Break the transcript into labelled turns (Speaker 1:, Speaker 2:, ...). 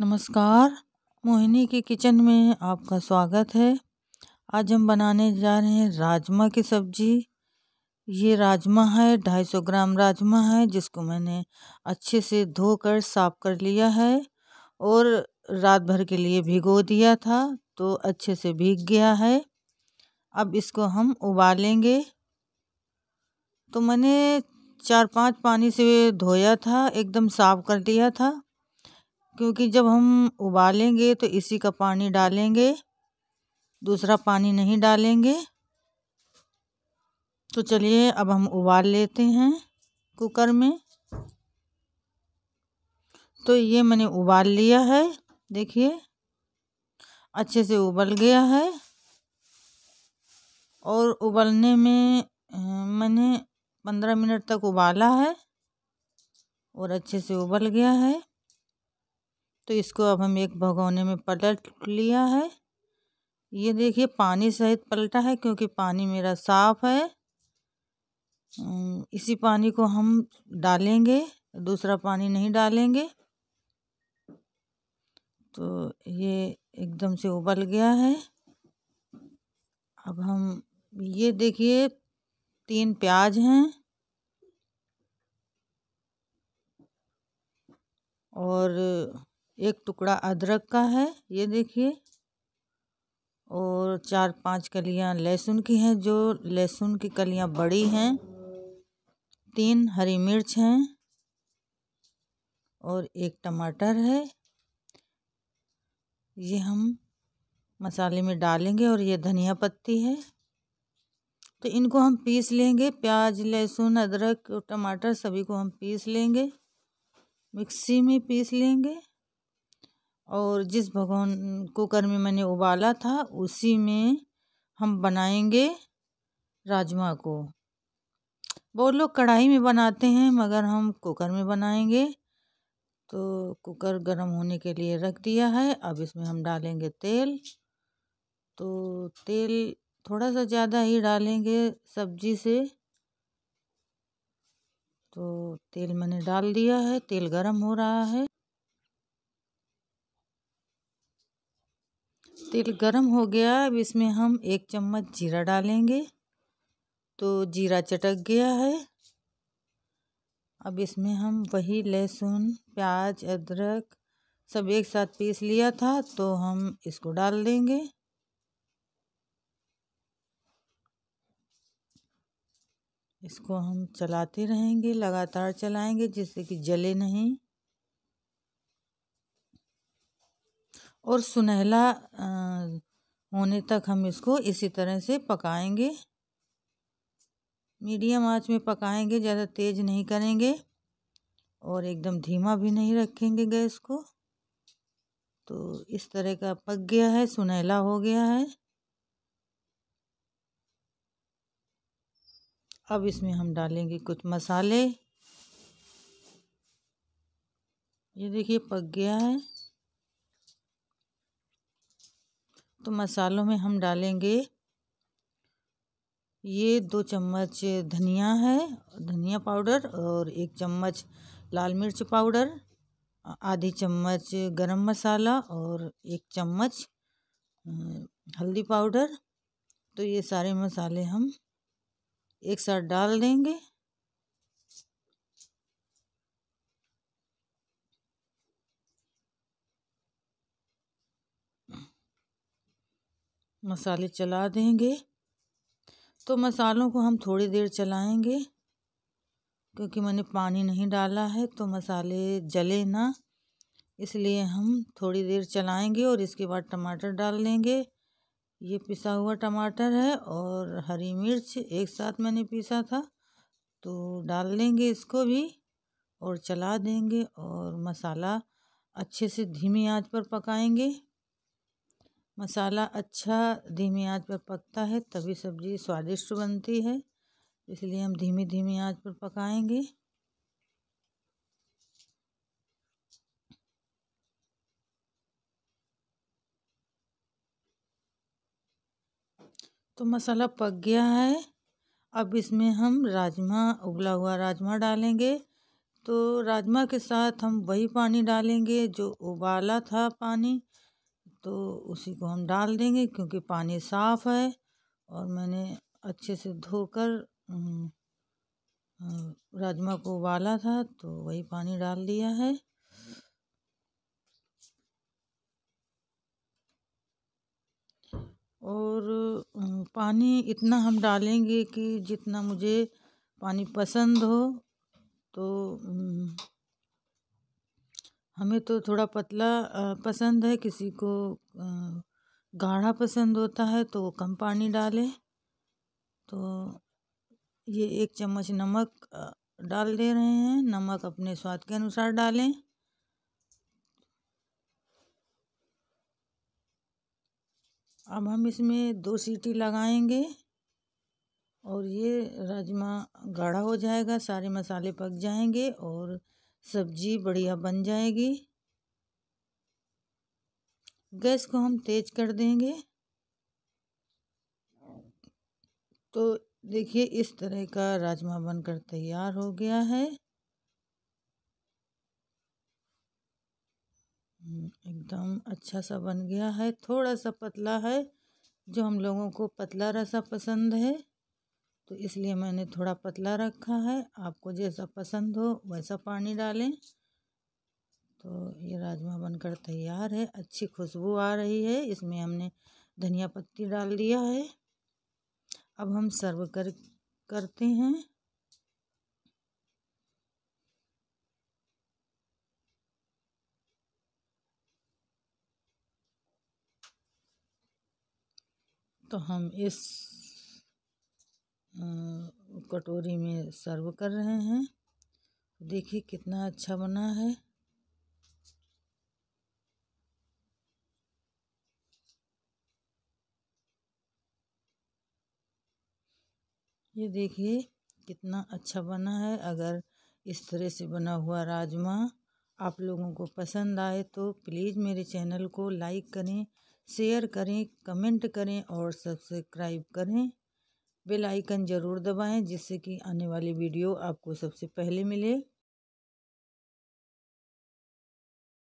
Speaker 1: नमस्कार। मोहिनी के किचन में आपका स्वागत है। आज हम बनाने जा रहे हैं राजमा की सब्ज़ी। ये राजमा है 250 ग्राम राजमा है, जिसको मैंने अच्छे से धोकर, साफ़ कर लिया है और रात भर के लिए भिगो दिया था तो अच्छे से भीग गया है। अब इसको हम उबालेंगे। तो मैंने चार पाँच पानी से धोया था, एकदम साफ़ कर दिया था। क्योंकि जब हम उबालेंगे तो इसी का पानी डालेंगे, दूसरा पानी नहीं डालेंगे। तो चलिए अब हम उबाल लेते हैं कुकर में। तो ये मैंने उबाल लिया है, देखिए, अच्छे से उबल गया है। और उबलने में मैंने पंद्रह मिनट तक उबाला है और अच्छे से उबल गया है। तो इसको अब हम एक भगोने में पलट लिया है। ये देखिए पानी सहित पलटा है क्योंकि पानी मेरा साफ़ है। इसी पानी को हम डालेंगे, दूसरा पानी नहीं डालेंगे। तो ये एकदम से उबल गया है। अब हम ये देखिए, तीन प्याज हैं। और एक टुकड़ा अदरक का है, ये देखिए। और चार पाँच कलियाँ लहसुन की हैं, जो लहसुन की कलियाँ बड़ी हैं। तीन हरी मिर्च हैं और एक टमाटर है। ये हम मसाले में डालेंगे और ये धनिया पत्ती है। तो इनको हम पीस लेंगे, प्याज, लहसुन, अदरक और टमाटर सभी को हम पीस लेंगे। मिक्सी में पीस लेंगे। और जिस भगोन कुकर में मैंने उबाला था, उसी में हम बनाएँगे राजमा को। बहुत लोग कढ़ाई में बनाते हैं, मगर हम कुकर में बनाएँगे। तो कुकर गर्म होने के लिए रख दिया है। अब इसमें हम डालेंगे तेल। तो तेल थोड़ा सा ज़्यादा ही डालेंगे सब्ज़ी से। तो तेल मैंने डाल दिया है। तेल गरम हो रहा है। तेल गरम हो गया। अब इसमें हम एक चम्मच जीरा डालेंगे। तो जीरा चटक गया है। अब इसमें हम वही लहसुन, प्याज, अदरक सब एक साथ पीस लिया था तो हम इसको डाल देंगे। इसको हम चलाते रहेंगे, लगातार चलाएँगे, जिससे कि जले नहीं। और सुनहला होने तक हम इसको इसी तरह से पकाएँगे। मीडियम आँच में पकाएँगे, ज़्यादा तेज़ नहीं करेंगे और एकदम धीमा भी नहीं रखेंगे गैस को। तो इस तरह का पक गया है सुनहला हो गया है। अब इसमें हम डालेंगे कुछ मसाले। ये देखिए पक गया है। तो मसालों में हम डालेंगे ये दो चम्मच धनिया है, धनिया पाउडर और एक चम्मच लाल मिर्च पाउडर, आधी चम्मच गरम मसाला और एक चम्मच हल्दी पाउडर। तो ये सारे मसाले हम एक साथ डाल देंगे। मसाले चला देंगे। तो मसालों को हम थोड़ी देर चलाएँगे। क्योंकि मैंने पानी नहीं डाला है तो मसाले जले ना। इसलिए हम थोड़ी देर चलाएँगे और इसके बाद टमाटर डाल देंगे। ये पिसा हुआ टमाटर है और हरी मिर्च एक साथ मैंने पीसा था। तो डाल देंगे इसको भी और चला देंगे और मसाला अच्छे से धीमी आँच पर पकाएँगे। मसाला अच्छा धीमी आँच पर पकता है, तभी सब्ज़ी स्वादिष्ट बनती है, इसलिए हम धीमी धीमी आँच पर पकाएँगे। तो मसाला पक गया है। अब इसमें हम राजमा, उबला हुआ राजमा डालेंगे। तो राजमा के साथ हम वही पानी डालेंगे जो उबाला था पानी। तो उसी को हम डाल देंगे क्योंकि पानी साफ़ है और मैंने अच्छे से धोकर राजमा को उबाला था तो वही पानी डाल दिया है। और पानी इतना हम डालेंगे कि जितना मुझे पानी पसंद हो तो हमें तो थोड़ा पतला पसंद है, किसी को गाढ़ा पसंद होता है तो वो कम पानी डालें। तो ये एक चम्मच नमक डाल दे रहे हैं। नमक अपने स्वाद के अनुसार डालें। अब हम इसमें दो सीटी लगाएँगे और ये राजमा गाढ़ा हो जाएगा, सारे मसाले पक जाएँगे और सब्ज़ी बढ़िया बन जाएगी। गैस को हम तेज कर देंगे। तो देखिए, इस तरह का राजमा बनकर तैयार हो गया है। एकदम अच्छा सा बन गया है। थोड़ा सा पतला है, जो हम लोगों को पतला रसा पसंद है। तो इसलिए मैंने थोड़ा पतला रखा है। आपको जैसा पसंद हो वैसा पानी डालें। तो ये राजमा बनकर तैयार है। अच्छी खुशबू आ रही है। इसमें हमने धनिया पत्ती डाल दिया है। अब हम सर्व कर, करते हैं। तो हम इस कटोरी में सर्व कर रहे हैं। देखिए कितना अच्छा बना है। ये देखिए कितना अच्छा बना है। अगर इस तरह से बना हुआ राजमा आप लोगों को पसंद आए तो प्लीज़ मेरे चैनल को लाइक करें, शेयर करें, कमेंट करें और सब्सक्राइब करें। बेल आइकन ज़रूर दबाएँ जिससे कि आने वाली वीडियो आपको सबसे पहले मिले।